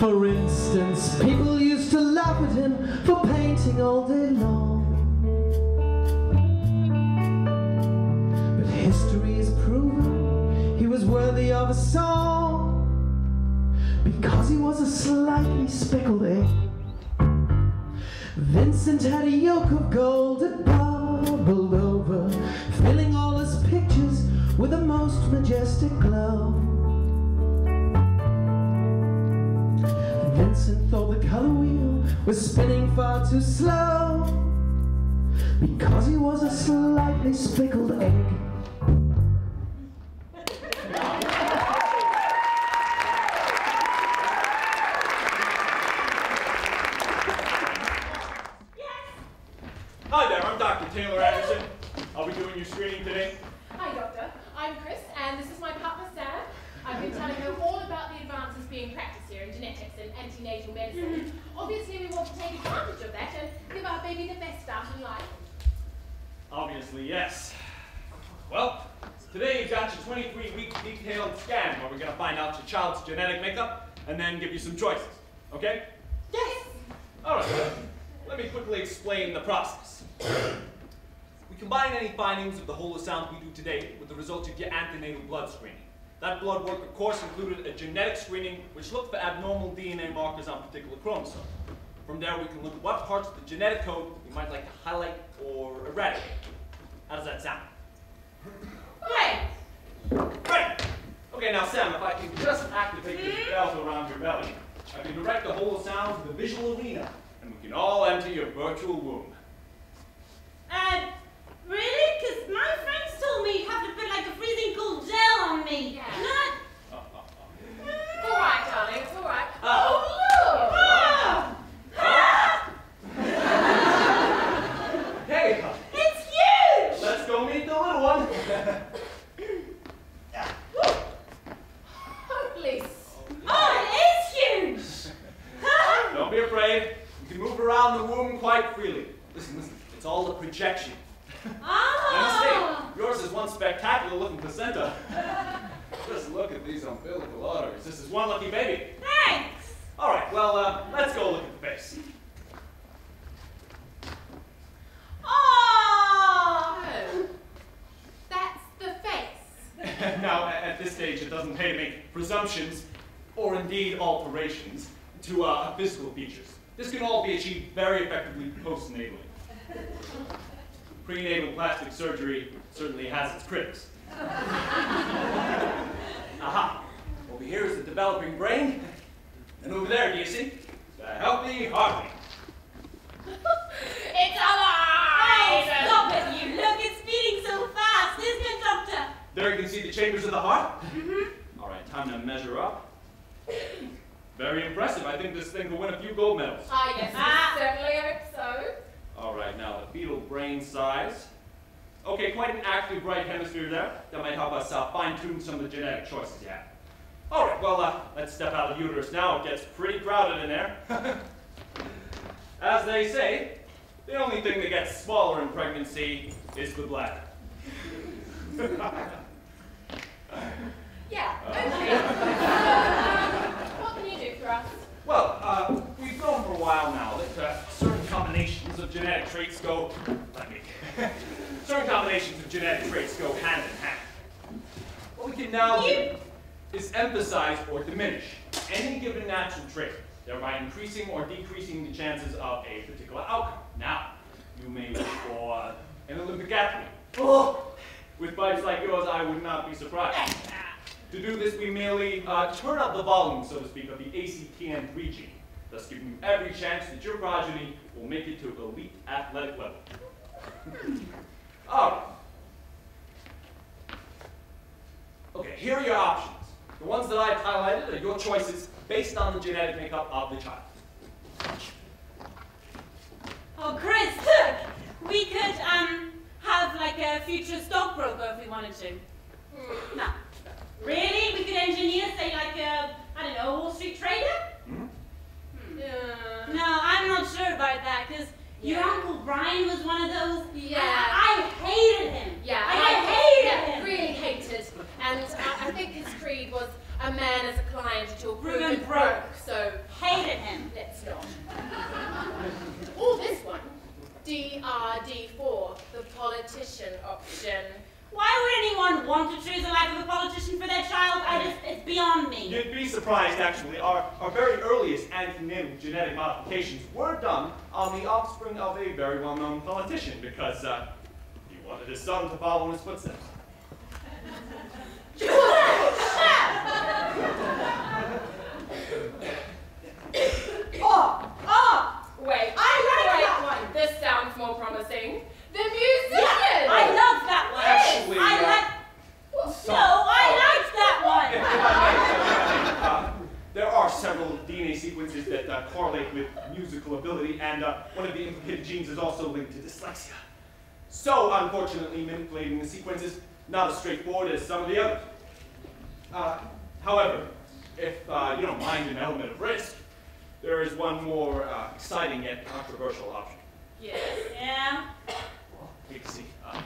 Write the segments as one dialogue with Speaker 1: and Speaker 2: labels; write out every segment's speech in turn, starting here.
Speaker 1: For instance, people used to laugh at him for painting all day long. But history has proven he was worthy of a song because he was a slightly speckled egg. Vincent had a yolk of gold that bubbled over, filling all his pictures with a most majestic glow. Was spinning far too slow because he was a slightly speckled egg.
Speaker 2: Hi there, I'm Dr. Taylor Anderson. I'll be doing your screening today.
Speaker 3: Hi, Doctor. I'm Chris, and this is my partner, Sam. I've been telling her all about the advances being practiced here in genetics and antenatal medicine. Mm-hmm. Obviously, we want to take advantage of that and give our baby the best start in life.
Speaker 2: Obviously, yes. Well, today you've got your 23-week detailed scan where we're going to find out your child's genetic makeup and then give you some choices. Okay?
Speaker 3: Yes!
Speaker 2: All right. Let me quickly explain the process. We combine any findings of the holosound we do today with the results of your antenatal blood screening. That blood work, of course, included a genetic screening which looked for abnormal DNA markers on particular chromosomes. From there, we can look at what parts of the genetic code you might like to highlight or eradicate. How does that sound?
Speaker 3: Great!
Speaker 2: Great! Okay, now Sam, if I can just activate this bell around your belly, I can direct the whole sound to the visual arena, and we can all enter your virtual womb.
Speaker 4: Uh, really? Because my friends told me you have to put like a freezing cold gel on me.
Speaker 3: Yeah.
Speaker 4: Not.
Speaker 3: It's all right, darling. It's all right.
Speaker 2: Ah.
Speaker 3: Oh, look!
Speaker 4: Ah!
Speaker 2: Hey,
Speaker 4: It's huge!
Speaker 2: let's go meet the little one.
Speaker 3: Holy
Speaker 4: Oh, it is huge!
Speaker 2: Don't be afraid. You can move around the womb quite freely. Listen, listen. It's all a projection. No
Speaker 4: Oh!
Speaker 2: mistake. Yours is one spectacular looking placenta. Just look at these umbilical arteries. This is one lucky baby.
Speaker 4: Thanks!
Speaker 2: All right, well, uh, let's go look at the face.
Speaker 4: Oh!
Speaker 3: Oh. That's the face.
Speaker 2: now, at this stage, it doesn't pay to make presumptions, or indeed alterations, to uh, physical features. This can all be achieved very effectively postnatally. Prenatal plastic surgery certainly has its critics. Aha! Over here is the developing brain, and over there, do you see? The healthy heart.
Speaker 3: it's
Speaker 4: Oh,
Speaker 3: alive!
Speaker 4: stop it, you! Look, it's beating so fast, isn't it, Doctor?
Speaker 2: There you can see the chambers of the heart. All right, time to measure up. Very impressive. I think this thing will win a few gold medals.
Speaker 3: Ah, yes,
Speaker 4: Ah.
Speaker 3: Certainly hope so.
Speaker 2: All right, now the fetal brain size. Okay, quite an active right hemisphere there. That might help us uh, fine-tune some of the genetic choices you have. All right, well, uh, let's step out of the uterus now. It gets pretty crowded in there. As they say, the only thing that gets smaller in pregnancy is the bladder.
Speaker 3: Yeah, okay. Uh, what can you do for us?
Speaker 2: Well, uh, we've known for a while now that uh, genetic traits go. Let me. certain combinations of genetic traits go hand in hand. What we can now do is emphasize or diminish any given natural trait, thereby increasing or decreasing the chances of a particular outcome. Now, you may wish for an Olympic athlete. Oh, with pipes like yours, I would not be surprised. To do this, we merely uh, turn up the volume, so to speak, of the ACTN3 gene, thus giving you every chance that your progeny will make it to elite athletic level. All right. Okay, here are your options. The ones that I've highlighted are your choices based on the genetic makeup of the child.
Speaker 4: Oh, Chris, look! We could, um, have like a future stockbroker if we wanted to. No. Really? We could engineer, say, like a, I don't know, Wall Street trader?
Speaker 2: Hmm?
Speaker 3: Yeah.
Speaker 4: No, I'm not sure about that, because your
Speaker 3: Yeah.
Speaker 4: Uncle Brian was one of those.
Speaker 3: Yeah.
Speaker 4: I, I hated him.
Speaker 3: Yeah,
Speaker 4: I,
Speaker 3: I
Speaker 4: hated
Speaker 3: yeah,
Speaker 4: him.
Speaker 3: really hated. And I, I think his creed was a man as a client until proven
Speaker 4: Proven
Speaker 3: broke,
Speaker 4: broke.
Speaker 3: so
Speaker 4: Hated him.
Speaker 3: let's not. or this one, DRD4, the politician option.
Speaker 4: Beyond me.
Speaker 2: You'd be surprised, actually. Our, our very earliest antenatal genetic modifications were done on the offspring of a very well-known politician because uh, he wanted his son to follow in his footsteps.
Speaker 3: Oh, oh, wait, I like that one. This sounds more promising. The musician.
Speaker 4: Yeah, I love that one.
Speaker 2: Actually,
Speaker 4: I
Speaker 2: uh,
Speaker 4: like.
Speaker 2: So-
Speaker 4: No, I liked that
Speaker 2: If,
Speaker 4: one.
Speaker 2: if I may, if I may, uh, there are several DNA sequences that uh, correlate with musical ability, and uh, one of the implicated genes is also linked to dyslexia. So, unfortunately, manipulating the sequence is not as straightforward as some of the others. Uh, however, if uh, you don't mind an element of risk, there is one more uh, exciting yet controversial option.
Speaker 3: Yes.
Speaker 4: Yeah.
Speaker 2: You can see. Uh,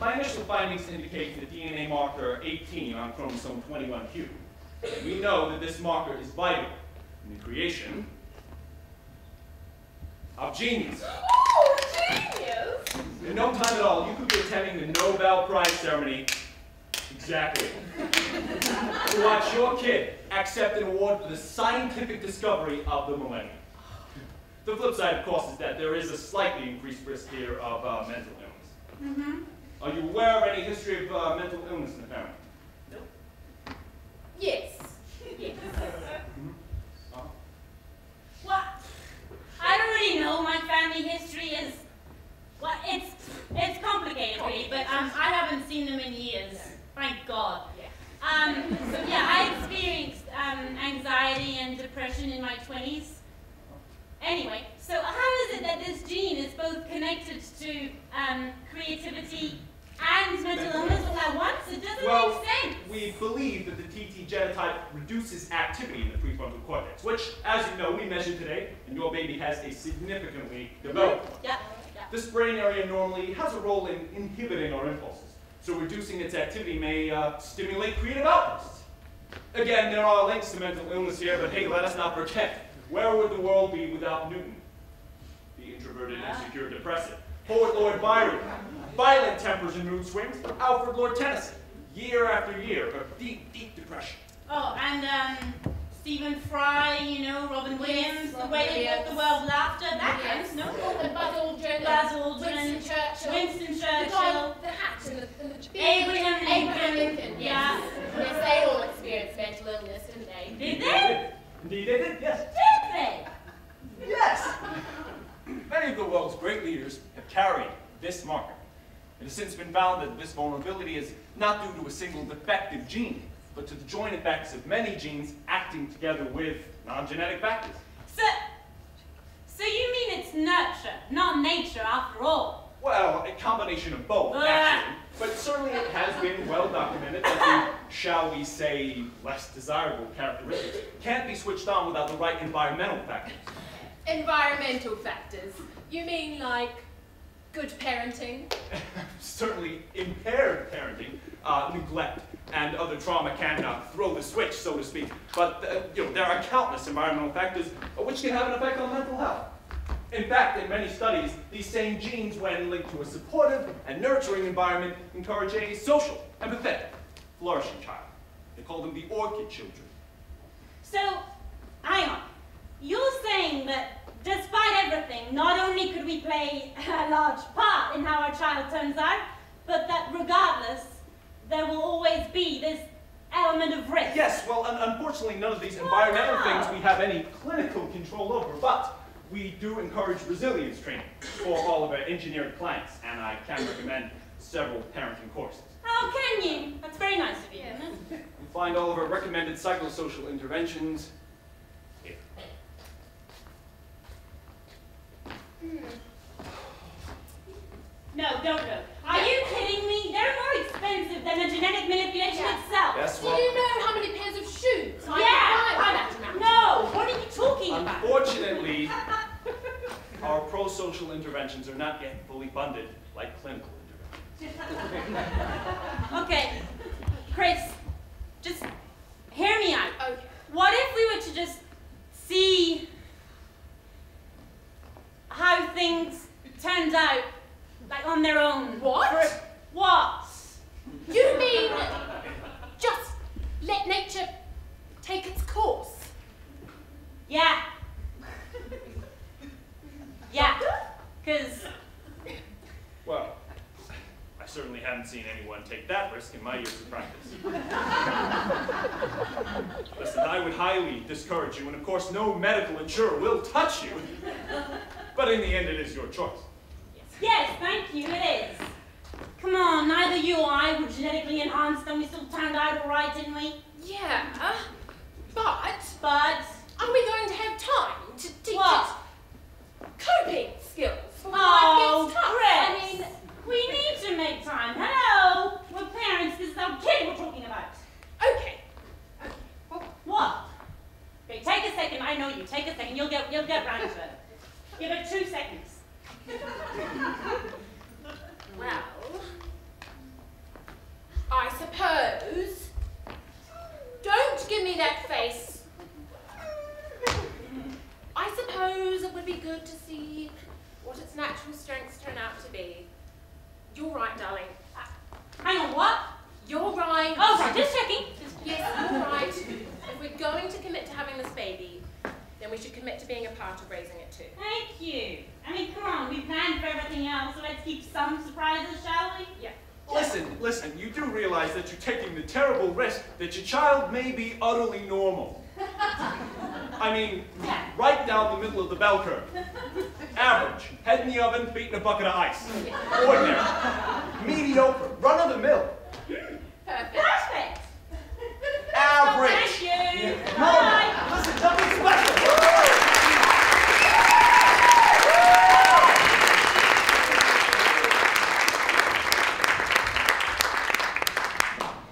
Speaker 2: my initial findings indicate the DNA marker 18 on chromosome 21q. We know that this marker is vital in the creation of genius. In no time at all, you could be attending the Nobel Prize ceremony exactly to watch your kid accept an award for the scientific discovery of the millennium. The flip side, of course, is that there is a slightly increased risk here of uh, mental illness.
Speaker 4: Mm-hmm.
Speaker 2: Are you aware of any history of uh, mental illness in the family?
Speaker 3: Yes. Yes.
Speaker 2: Uh,
Speaker 4: Well, I don't really know. My family history is, well, it's it's complicated, really. But um, I haven't seen them in years. Thank God.
Speaker 3: Yeah.
Speaker 4: Um, so yeah, I experienced um, anxiety and depression in my 20s. Anyway, so how is it that this gene is both to um, creativity and mental illness all at once? It doesn't
Speaker 2: Well,
Speaker 4: make sense.
Speaker 2: we believe that the TT genotype reduces activity in the prefrontal cortex, which, as you know, we measured today, and your baby has a significantly developed one.
Speaker 4: Yeah, yeah.
Speaker 2: This brain area normally has a role in inhibiting our impulses, so reducing its activity may uh, stimulate creative outbursts. Again, there are links to mental illness here, but hey, let us not forget, where would the world be without Newton? The introverted, insecure, depressive. Poet Lord Byron, violent tempers and mood swings. Alfred Lord Tennyson, year after year of deep, deep depression.
Speaker 4: Oh, and um, Stephen Fry, you know, Robin Williams, the
Speaker 3: Robin
Speaker 4: way they brought the
Speaker 3: Williams.
Speaker 4: world laughter, that
Speaker 3: Yes.
Speaker 4: counts, no?
Speaker 3: Oh, and Buzz Aldrin.
Speaker 4: Buzz Aldrin,
Speaker 3: Winston Churchill.
Speaker 4: Winston
Speaker 3: The guy
Speaker 4: Churchill,
Speaker 3: with the hat and the, and the
Speaker 4: Abraham
Speaker 3: Abraham
Speaker 4: Lincoln.
Speaker 3: Lincoln.
Speaker 4: Yeah.
Speaker 3: Yes. Yes, they all experienced mental illness, didn't they?
Speaker 4: did they?
Speaker 2: Indeed, they did, yes.
Speaker 4: Did they?
Speaker 2: Yes! Many of the world's great leaders have carried this marker. It has since been found that this vulnerability is not due to a single defective gene, but to the joint effects of many genes acting together with non-genetic factors.
Speaker 4: So, so you mean it's nurture, not nature after all?
Speaker 2: Well, a combination of both, actually. But certainly it has been well documented that the, shall we say, less desirable characteristics can't be switched on without the right environmental factors.
Speaker 3: Environmental factors. You mean like good parenting?
Speaker 2: certainly impaired parenting, uh, neglect, and other trauma can uh, throw the switch, so to speak. But uh, you know, there are countless environmental factors which can have an effect on mental health. In fact, in many studies, these same genes, when linked to a supportive and nurturing environment, encourage a social, empathetic, flourishing child. They call them the orchid children.
Speaker 4: So, hang on. You're saying that despite everything, not only could we play a large part in how our child turns out, but that regardless, there will always be this element of risk.
Speaker 2: Yes, well, un- unfortunately, none of these environmental
Speaker 4: Wow.
Speaker 2: things we have any clinical control over, but we do encourage resilience training for all of our engineered clients, and I can recommend several parenting courses.
Speaker 4: How can you? That's very nice of you,
Speaker 3: Yes.
Speaker 2: You'll find all of our recommended psychosocial interventions Hmm.
Speaker 4: No, don't go. Are you kidding me? They're more expensive than the genetic manipulation
Speaker 3: yeah.
Speaker 4: itself.
Speaker 2: That's
Speaker 3: Do you know how many pairs of shoes?
Speaker 4: Yeah. I
Speaker 3: can
Speaker 4: No. What are you talking about?
Speaker 2: Unfortunately, our pro-social interventions are not yet fully funded like clinical interventions.
Speaker 4: okay, Chris, just hear me out.
Speaker 3: Okay.
Speaker 4: What if we were to just see how things turned out, like on their own. What? For, what?
Speaker 3: You mean just let nature take its course?
Speaker 4: Yeah. yeah, because...
Speaker 2: Well, I certainly haven't seen anyone take that risk in my years of practice. Listen, I would highly discourage you, and of course no medical insurer will touch you. But in the end, it is your choice.
Speaker 4: Yes, yes thank you, it is. Come on, neither you or I were genetically enhanced and we still turned out all right, didn't we?
Speaker 3: Yeah, but
Speaker 4: But,
Speaker 3: are we going to have time to teach
Speaker 4: What?
Speaker 3: it coping skills for when
Speaker 4: oh,
Speaker 3: life gets oh, tough? I mean,
Speaker 4: we need to make time. Hello, we're parents, this is our kid we're talking about.
Speaker 3: okay. Okay.
Speaker 4: What? Okay, take a second, I know you, take a second, you'll get, you'll get round to it. Give it two seconds.
Speaker 3: Well, I suppose. Don't give me that face. I suppose it would be good to see what its natural strengths turn out to be. You're right, darling.
Speaker 4: Hang on, what?
Speaker 3: You're right.
Speaker 4: Oh, sorry, just checking.
Speaker 3: Yes, you're right. If we're going to commit to having this baby, then we should commit to being a part of raising it too.
Speaker 4: Thank I mean, come on, we planned for everything else, so let's keep some surprises, shall we?
Speaker 3: Yeah.
Speaker 2: Listen, listen, you do realize that you're taking the terrible risk that your child may be utterly normal. I mean, right down the middle of the bell curve. Average, head in the oven, feet in a bucket of ice. Ordinary, mediocre, run of the mill. Perfect. Perfect. Average. Well, thank you. Yeah.